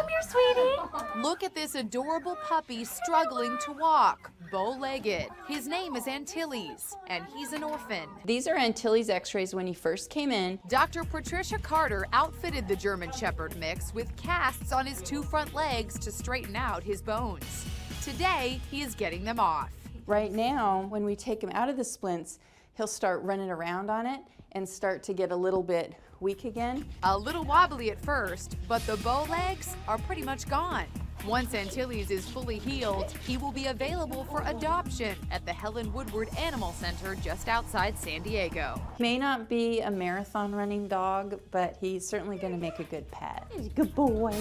Come here, sweetie. Look at this adorable puppy struggling to walk, bow-legged. His name is Antilles, and he's an orphan. These are Antilles x-rays when he first came in. Dr. Patricia Carter outfitted the German Shepherd mix with casts on his two front legs to straighten out his bones. Today, he is getting them off. Right now, when we take him out of the splints, he'll start running around on it and start to get a little bit weak again. A little wobbly at first, but the bow legs are pretty much gone. Once Antilles is fully healed, he will be available for adoption at the Helen Woodward Animal Center just outside San Diego. May not be a marathon running dog, but he's certainly going to make a good pet. He's a good boy.